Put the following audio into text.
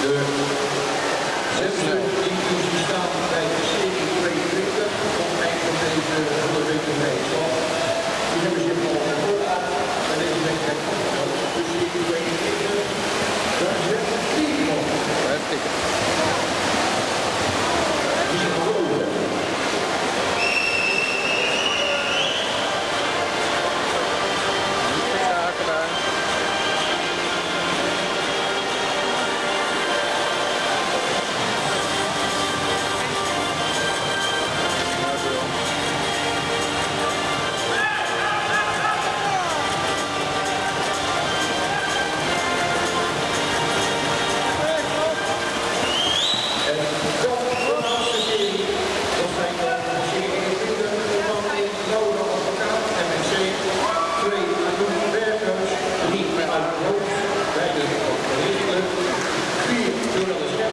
2 1 0